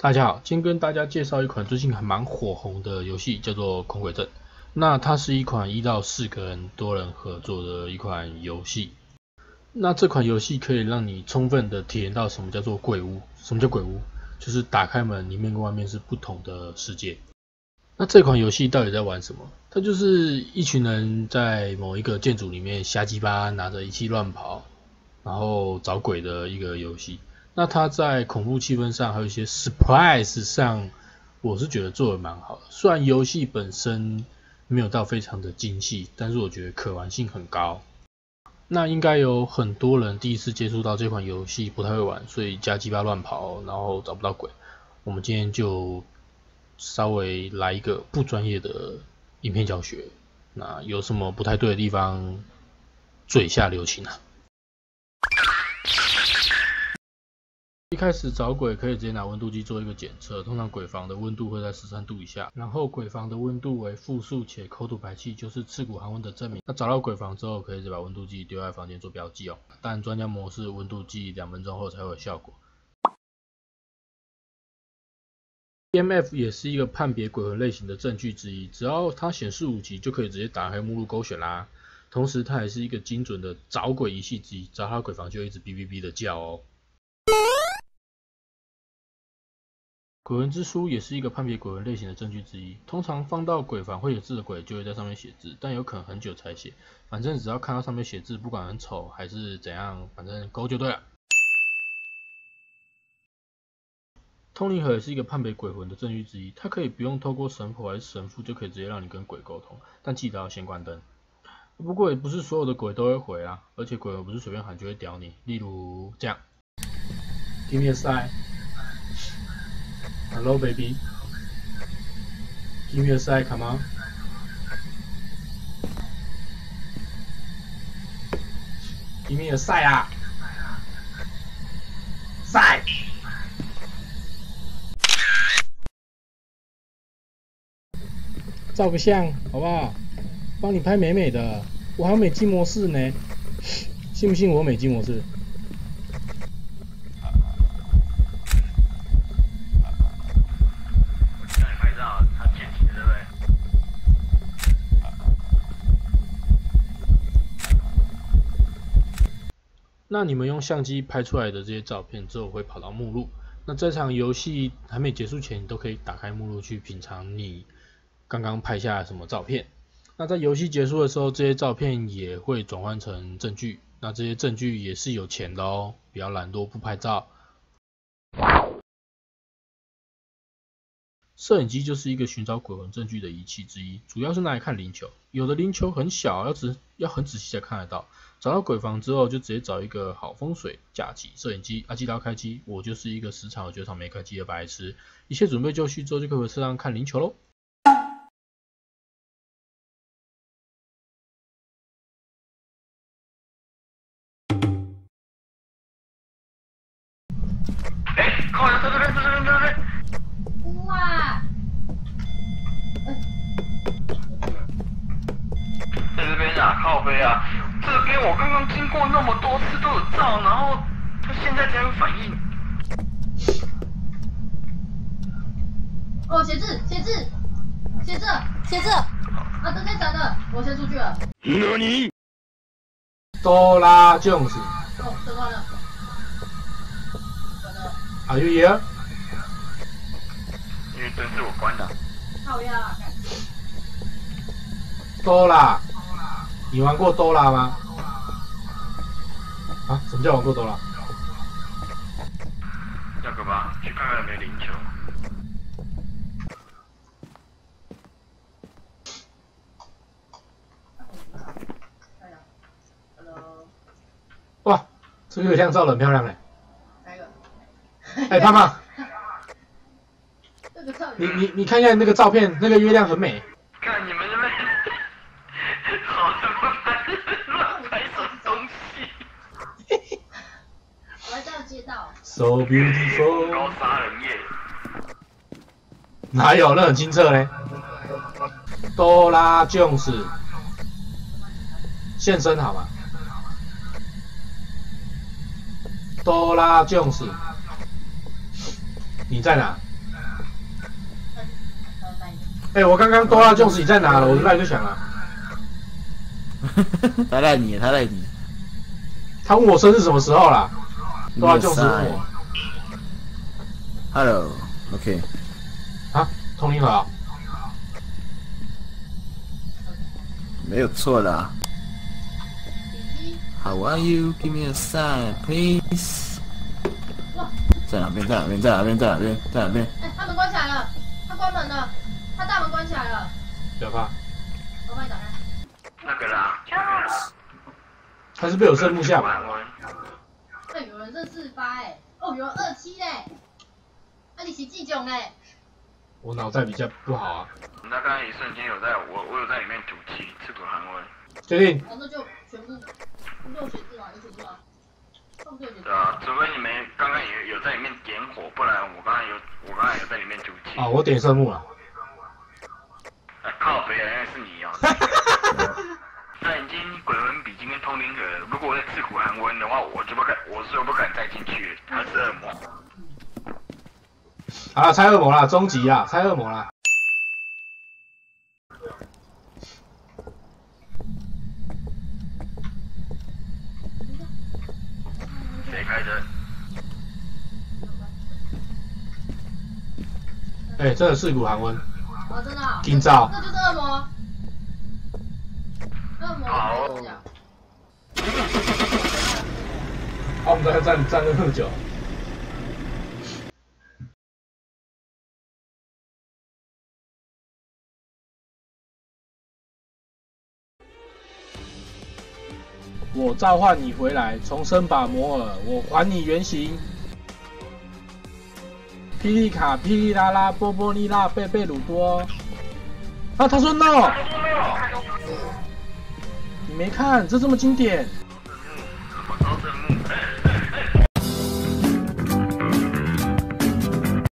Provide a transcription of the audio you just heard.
大家好，今天跟大家介绍一款最近还蛮火红的游戏，叫做《恐鬼镇》。那它是一款一到四个人多人合作的一款游戏。那这款游戏可以让你充分的体验到什么叫做鬼屋。什么叫鬼屋？就是打开门，里面跟外面是不同的世界。那这款游戏到底在玩什么？它就是一群人在某一个建筑里面瞎鸡巴拿着仪器乱跑，然后找鬼的一个游戏。那它在恐怖气氛上，还有一些 surprise 上，我是觉得做的蛮好的。虽然游戏本身没有到非常的精细，但是我觉得可玩性很高。那应该有很多人第一次接触到这款游戏不太会玩，所以加鸡巴乱跑，然后找不到鬼。我们今天就稍微来一个不专业的影片教学。那有什么不太对的地方，嘴下留情啊。一开始找鬼可以直接拿温度计做一个检测，通常鬼房的温度会在十三度以下，然后鬼房的温度为负数且口吐白气，就是刺骨寒温的证明。那找到鬼房之后，可以再把温度计丢在房间做标记哦。但专家模式温度计两分钟后才会有效果。EMF 也是一个判别鬼魂类型的证据之一，只要它显示五级就可以直接打开目录勾选啦。同时它也是一个精准的找鬼仪器之一，找到鬼房就一直哔哔哔的叫哦。鬼魂之书也是一个判别鬼魂类型的证据之一。通常放到鬼房会有字的鬼就会在上面写字，但有可能很久才写。反正只要看到上面写字，不管很丑还是怎样，反正勾就对了。通灵盒也是一个判别鬼魂的证据之一，它可以不用透过神婆还是神父就可以直接让你跟鬼沟通，但记得要先关灯。不过也不是所有的鬼都会回啊，而且鬼魂不是随便喊就会屌你。例如这样，Give me a sign。Hello, baby。里面有晒卡吗？里面有赛啊！晒！照个相好不好？帮你拍美美的，我还有美肌模式呢，信不信我美肌模式？那你们用相机拍出来的这些照片之后会跑到目录。那这场游戏还没结束前，你都可以打开目录去品尝你刚刚拍下什么照片。那在游戏结束的时候，这些照片也会转换成证据。那这些证据也是有钱的哦，比较懒惰不拍照。摄影机就是一个寻找鬼魂证据的仪器之一，主要是拿来看灵球。有的灵球很小，要仔要很仔细才看得到。找到鬼房之后，就直接找一个好风水，架起摄影机，阿基刀开机。我就是一个时常有酒场没开机的白痴。一切准备就绪之后，就可以回车上看灵球喽。哎，靠，在这边，在这边，在这边。哇！在这边啊，靠背啊，这边我刚刚经过那么多次都有照，然后他现在才有反应。哦，写字，写字，写字，写字。啊，等等等等，我先出去了。那你？哆啦 Jones。哦，灯关了。Are you here? 因为灯是我关的。好呀。多啦，你玩过多啦吗？啊？什么叫玩过多啦？要个吧，去看看有没有灵球。哇，这月亮照的很漂亮嘞。哪一个？哎，胖胖。你你你看一下那个照片，那个月亮很美。看你们那边，好什么拍乱拍什么东西？我还在街道。So beautiful。高杀人夜。哪有那很清澈嘞？哆啦 Jones，现身好吗？哆啦 Jones，你在哪？哎、我刚刚多拉 Jones 你在哪了？我的赖就响了。他赖你，他赖你。他问我生日什么时候啦？多拉你也 Jones 塞问我 Hello，OK，、啊，通灵好。没有错啦。How are you? Give me a sign, please. 哇，在哪边？在哪边？在哪边？在哪边？在哪边？哎，他门关起来了，他关门了，他大门关起来了，不要怕，我帮你打开。那个啦，他是被我圣木下马。晚安。哎，有人认四八哎，哦，有人二七嘞，那你是几种嘞？我脑袋比较不好啊。那刚才一瞬间有在我我有在里面吐气，刺骨寒温。确定，哦，那就全部都有写字吗？有写字吗？差不多有写字对啊，除非你们刚刚有有在里面点火，不然我刚才有我刚才有在里面吐气。啊，我点圣木了。啊靠北啊，原来是你哦。那已经鬼魂比今天通灵者，如果我在刺骨寒温的话，我就不敢，我是不敢再进去了。他是恶魔。好了，猜恶魔啦，终极啦，猜恶魔啦。谁开的？哎、真的刺骨寒温。哦，真的啊。今早那就是恶魔。恶魔好。啊，我们在站站了那么久。我召唤你回来，重生吧，摩尔，我还你原形。霹雳卡、霹雳拉拉、波波利拉、贝贝鲁多。啊，他说 no，你没看，这这么经典。